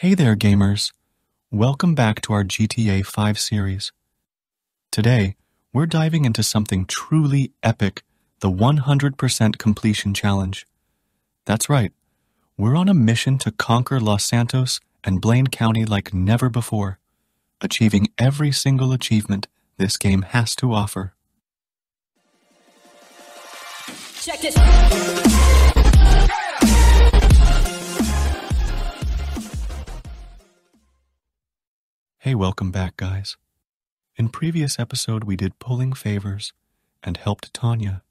Hey there, gamers. Welcome back to our GTA 5 series. Today, we're diving into something truly epic the 100% completion challenge. That's right, we're on a mission to conquer Los Santos and Blaine County like never before, achieving every single achievement this game has to offer. Check it. Hey, welcome back, guys. In previous episode, we did pulling favors and helped Tonya.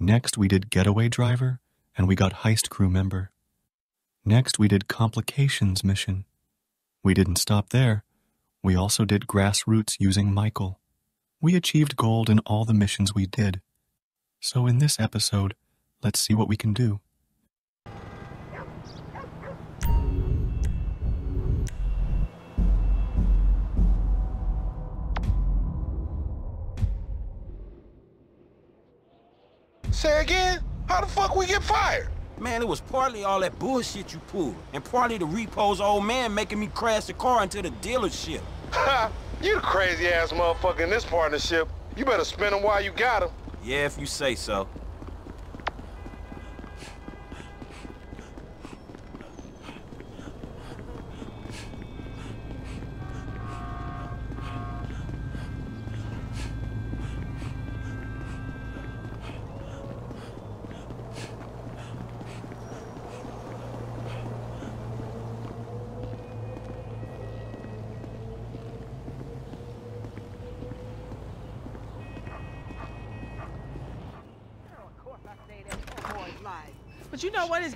Next, we did getaway driver and we got heist crew member. Next, we did complications mission. We didn't stop there. We also did grassroots using Michael. We achieved gold in all the missions we did. So in this episode, let's see what we can do. Say again? How the fuck we get fired? Man, it was partly all that bullshit you pulled, and partly the repo's old man making me crash the car into the dealership. Ha! you the crazy ass motherfucker in this partnership. You better spin him while you got him. Yeah, if you say so.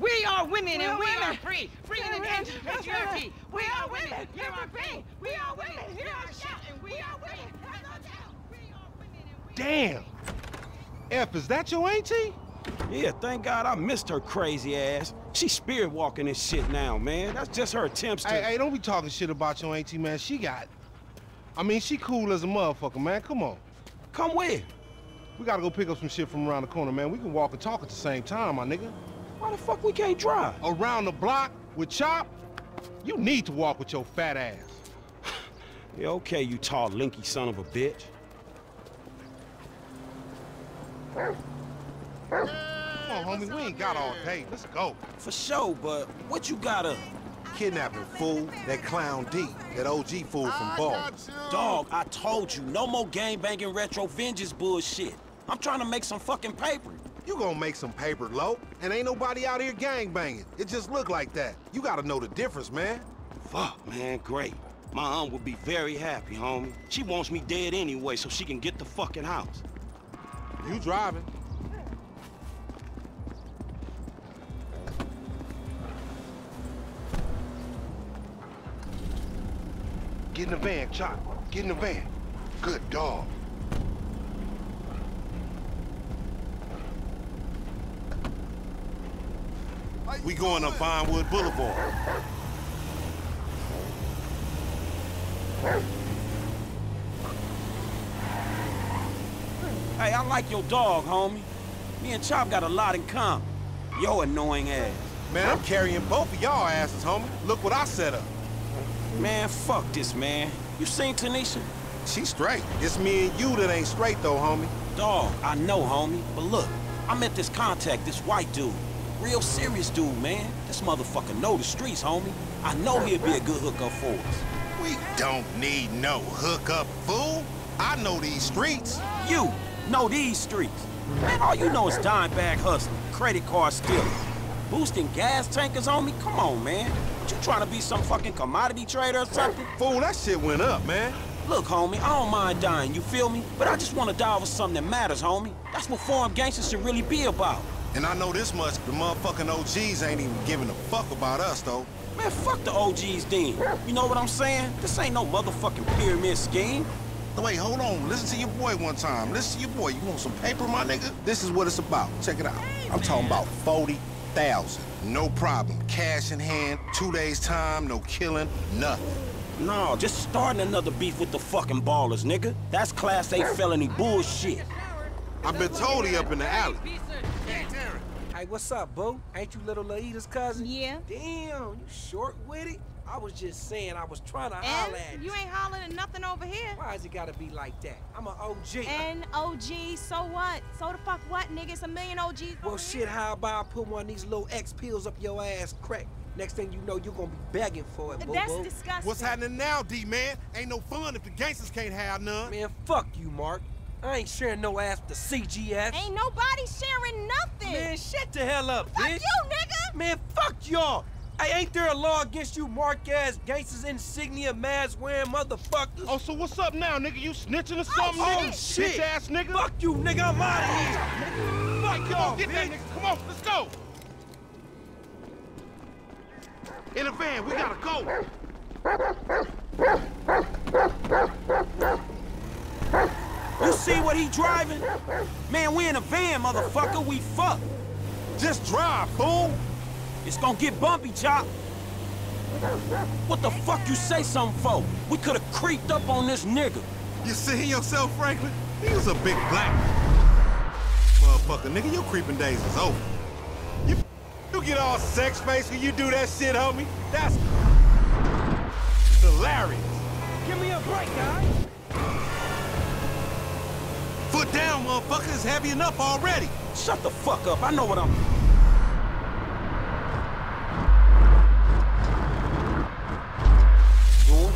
We are women We and are we women. are free. Free in the Women, end of that's patriarchy. right. We are women. Here are free. We are women. Here are shout and we are women. There's no doubt. We are women Damn. F, is that your auntie? Yeah, thank God I missed her crazy ass. She's spirit walking and shit now, man. That's just her attempts to. Hey, hey, don't be talking shit about your auntie, man. She got. I mean, she cool as a motherfucker, man. Come on. Come where? We gotta go pick up some shit from around the corner, man. We can walk and talk at the same time, my nigga. Why the fuck we can't drive? Around the block with Chop, you need to walk with your fat ass. Yeah, okay, you tall, linky son of a bitch. Come on, homie. We ain't got all day. Let's go. For sure, but what you got up? Kidnapping, fool. That clown D. That OG fool from Ball. Dog, I told you, no more gang banging retro vengeance bullshit. I'm trying to make some fucking paper. You gonna make some paper, low. And ain't nobody out here gang banging. It just look like that. You gotta know the difference, man. Fuck, man, great. My aunt would be very happy, homie. She wants me dead anyway so she can get the fucking house. You driving. Get in the van, Chop. Get in the van. Good dog. We going up Vinewood Boulevard. Hey, I like your dog, homie. Me and Chop got a lot in common. Yo annoying ass. Man, I'm carrying both of y'all asses, homie. Look what I set up. Man, fuck this, man. You seen Tanisha? She's straight. It's me and you that ain't straight, though, homie. Dog, I know, homie. But look, I met this contact, this white dude. Real serious dude, man. This motherfucker know the streets, homie. I know he'd be a good hookup for us. We don't need no hookup, fool. I know these streets. You know these streets. Man, all you know is dime bag hustling, credit card stealing, boosting gas tankers on me. Come on, man. What you trying to be some fucking commodity trader or something? Fool, that shit went up, man. Look, homie, I don't mind dying, you feel me? But I just want to die over something that matters, homie. That's what foreign gangsters should really be about. And I know this much, the motherfucking OGs ain't even giving a fuck about us, though. Man, fuck the OGs then. You know what I'm saying? This ain't no motherfucking pyramid scheme. No, wait, hold on. Listen to your boy one time. Listen to your boy. You want some paper, my nigga? This is what it's about. Check it out. I'm talking about 40,000. No problem. Cash in hand, two days time, no killing, nothing. No, just starting another beef with the fucking Ballas, nigga. That's class A felony bullshit. I've been told he up in the alley. Hey, what's up, boo? Ain't you little Laida's cousin? Yeah. Damn, you short with it? I was just saying I was trying to holler at you. you ain't hollering at nothing over here. Why is it gotta be like that? I'm an OG. And OG, so what? So the fuck what, nigga? It's a million OGs. well, shit, here. how about I put one of these little X pills up your ass crack? Next thing you know, you're gonna be begging for it, boo That's disgusting. What's happening now, D-man? Ain't no fun if the gangsters can't have none. Man, fuck you, Mark. I ain't sharing no ass with the CGF. Ain't nobody sharing nothing. Man, shut the hell up, fuck bitch. you, nigga. Man, fuck y'all. Hey, ain't there a law against you mark-ass gangsters insignia mask-wearing motherfuckers? Oh, so what's up now, nigga? You snitching or oh, something, oh, nigga? shit. Bitch ass nigga. Fuck you, nigga. I'm out of here. Nigga. Fuck Come y'all, on, get that bitch. nigga. Come on, let's go. In the van, we gotta go. You see what he driving? Man, we in a van, motherfucker. We fuck. Just drive, fool. It's gonna get bumpy, Chop. What the fuck you say something for? We could've creeped up on this nigga. You seeing yourself, Franklin? He was a big black motherfucker, nigga. Your creeping days is over. You, you get all sex face when you do that shit, homie. That's hilarious. Give me a break, guys. Foot down, motherfucker. It's heavy enough already. Shut the fuck up. I know what I'm... Doing.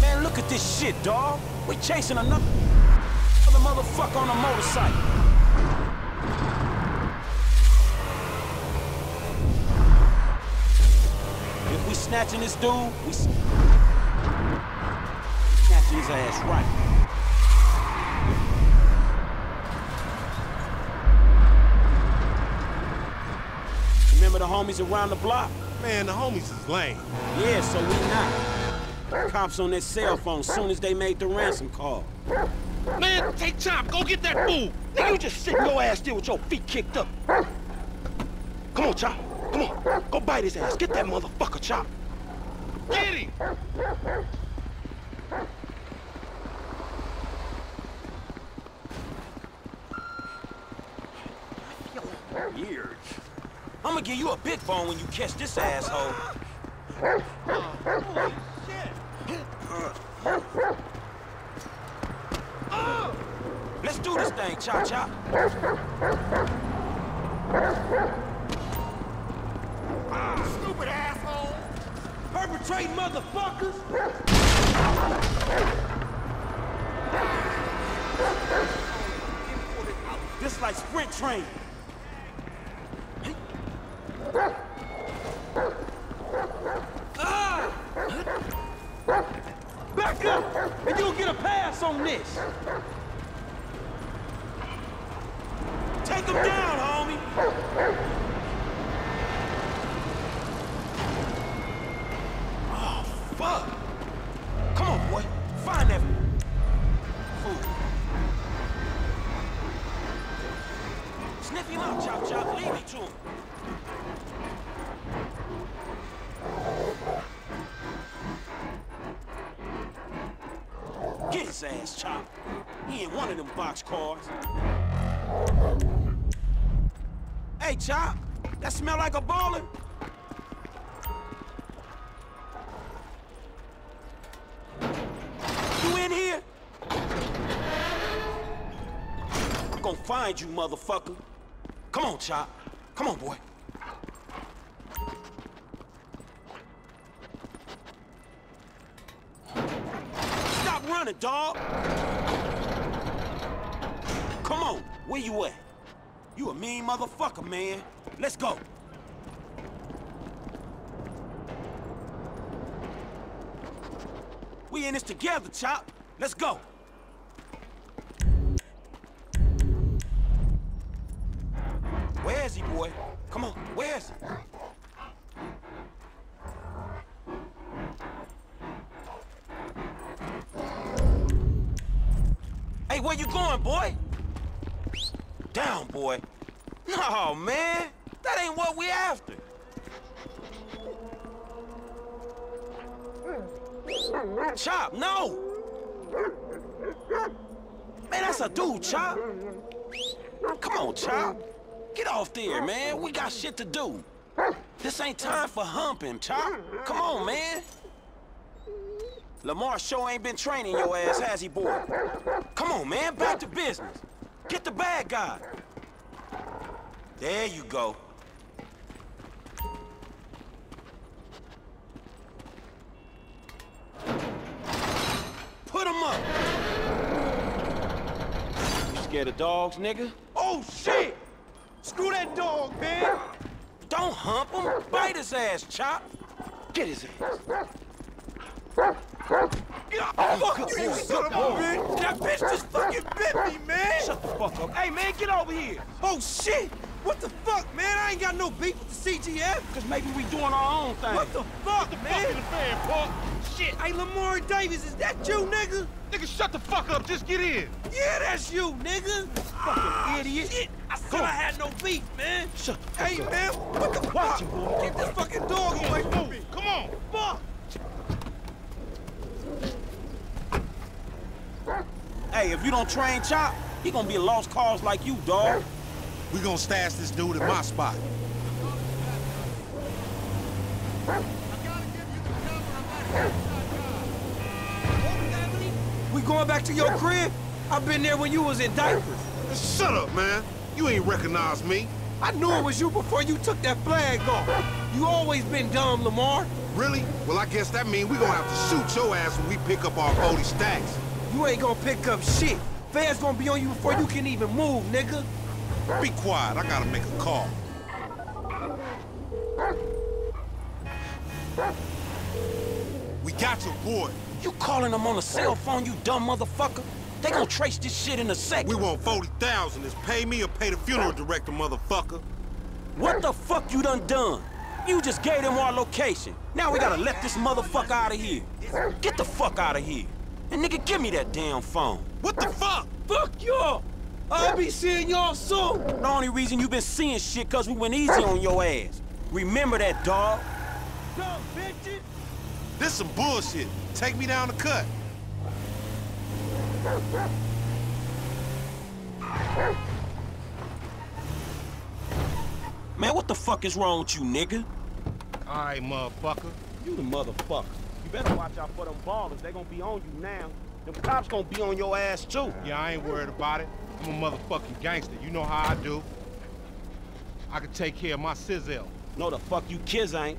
Man, look at this shit, dawg. We chasing another... Another motherfucker on a motorcycle. If we snatching this dude, we... s- Snatching his ass right. Remember the homies around the block? Man, the homies is lame. Yeah, so we not. Cops on their cell phone soon as they made the ransom call. Man, take Chop. Go get that fool. Nigga, you just sitting your ass there with your feet kicked up. Come on, Chop. Come on. Go bite his ass. Get that motherfucker, Chop. Get him. I'm gonna give you a big bone when you catch this asshole. Let's do this thing, Chop. Stupid asshole. Perpetrate motherfuckers. This like sprint train. Back up, and you'll get a pass on this. Take him down, homie. Oh, fuck. Come on, boy. Find that fool. Sniff him out, Chop Chop. Leave me to him. Get his ass, Chop. He ain't one of them box cars. Hey, Chop, that smell like a bowling? You in here? I'm gonna find you, motherfucker. Come on, Chop. Come on, boy. Stop running, dog. Come on, where you at? You a mean motherfucker, man. Let's go. We in this together, Chop. Let's go. Where is he, boy? Come on, where is he? Hey, where you going, boy? Down, boy. No, man. That ain't what we after. Chop, no! Man, that's a dude, Chop. Come on, Chop. Get off there, man. We got shit to do. This ain't time for humping, Chop. Come on, man. Lamar sure ain't been training your ass, has he, boy? Come on, man. Back to business. Get the bad guy. There you go. Put him up. You scared of dogs, nigga? Oh, shit! Screw that dog, man! Don't hump him. Bite his ass, Chop. Get his ass. Oh Fuck you, you son of a bitch! That bitch just fucking bit me, man! Shut the fuck up. Hey, man, get over here! Oh, shit! What the fuck, man? I ain't got no beef with the CGF! Cause maybe we doing our own thing. What the fuck, man? Fuck the fan, Park. Shit! Hey, Lamar Davis, is that you, nigga? Nigga, shut the fuck up. Just get in. Yeah, that's you, nigga! Fucking ah, idiot! Shit. I said I had no beef, man! Shut the Hey, fuck up. man, what the Watch fuck? it, boy. Get this fucking dog away from me! Come on. Fuck! Hey, if you don't train Chop, he gonna be a lost cause like you, dog. We gonna stash this dude in my spot. We going back to your crib? I've been there when you was in diapers. Shut up, man. You ain't recognize me. I knew it was you before you took that flag off. You always been dumb, Lamar. Really? Well, I guess that means we gonna have to shoot your ass when we pick up our 40 stacks. You ain't gonna pick up shit. Fans gonna be on you before you can even move, nigga. Be quiet. I gotta make a call. We got your boy. You calling them on a cell phone, you dumb motherfucker? They gonna trace this shit in a second. We want 40,000. Is pay me or pay the funeral director, motherfucker. What the fuck you done done? You just gave them our location. Now we gotta let this motherfucker out of here. Get the fuck out of here. And nigga, give me that damn phone. What the fuck? Fuck y'all. I'll be seeing y'all soon. The only reason you've been seeing shit cause we went easy on your ass. Remember that, dog. Dumb bitches. This some bullshit. Take me down the cut. Man, what the fuck is wrong with you, nigga? All right, motherfucker. You the motherfucker. You better watch out for them Ballas. They gonna be on you now. Them cops gonna be on your ass too. Yeah, I ain't worried about it. I'm a motherfucking gangster. You know how I do. I can take care of my sizzle. No, the fuck you kids ain't.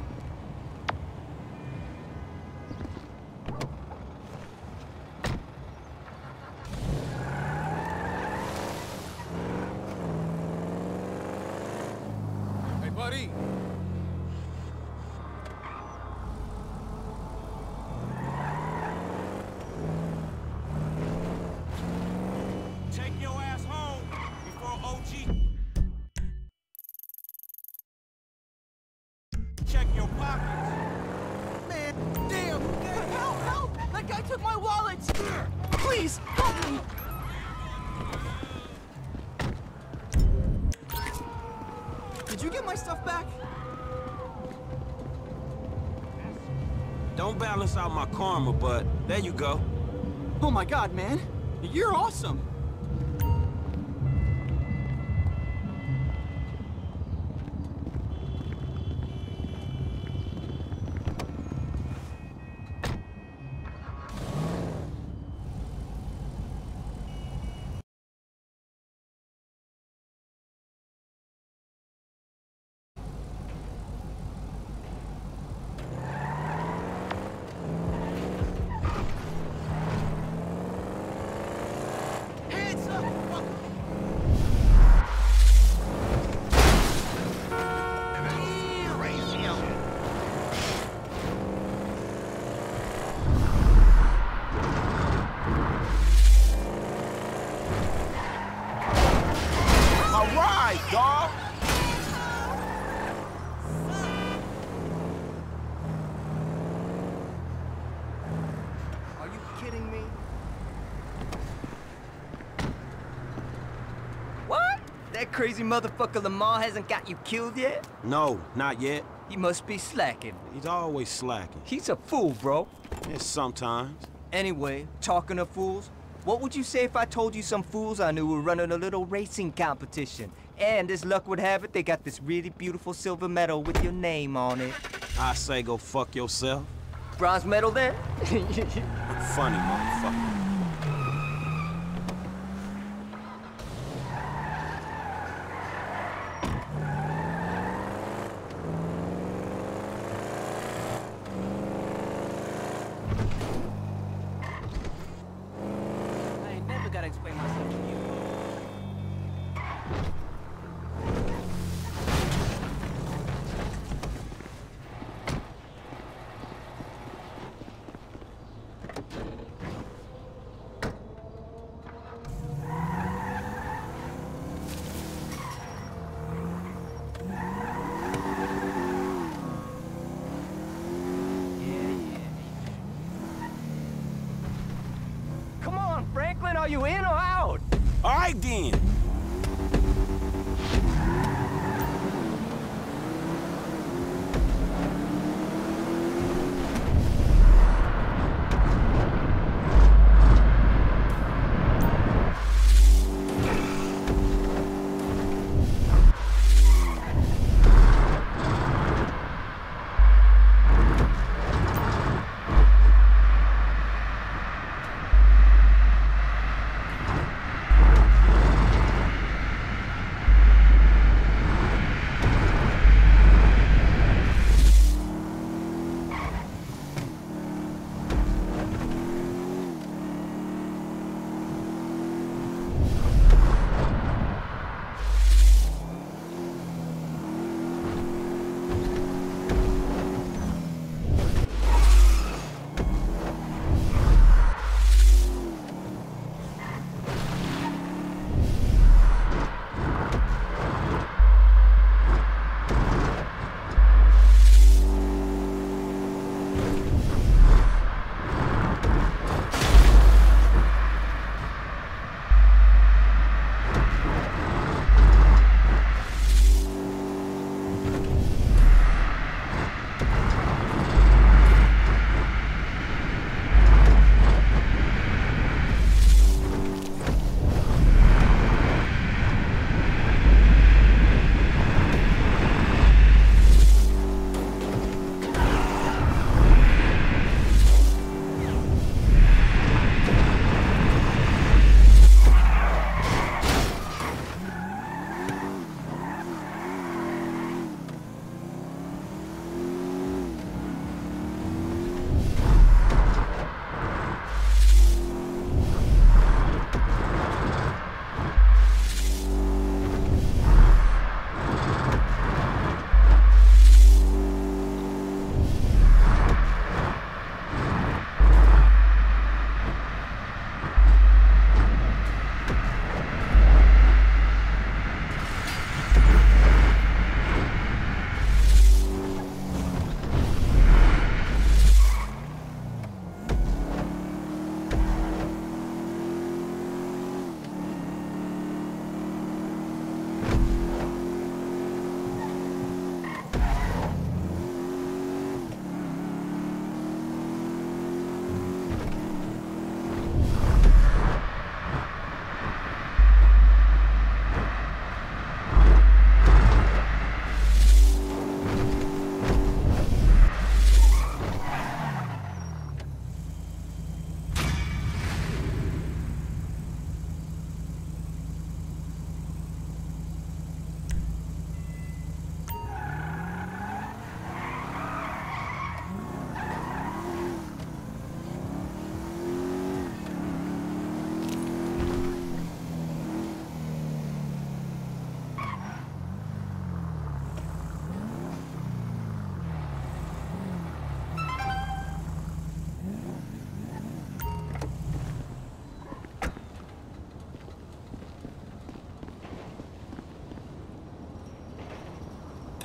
Pockets. Man, damn. Help, help! That guy took my wallet! Please, help me! Did you get my stuff back? Don't balance out my karma, but there you go. Oh my god, man. You're awesome. Right, dawg. Are you kidding me? What? That crazy motherfucker Lamar hasn't got you killed yet? No, not yet. He must be slacking. He's always slacking. He's a fool, bro. Yes, sometimes. Anyway, talking of fools, what would you say if I told you some fools I knew were running a little racing competition? And as luck would have it, they got this really beautiful silver medal with your name on it. I say go fuck yourself. Bronze medal then? Funny motherfucker. I ain't never gotta explain myself to you. Come on, Franklin, are you in or out? All right, then.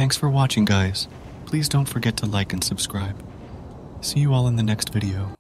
Thanks for watching, guys. Please don't forget to like and subscribe. See you all in the next video.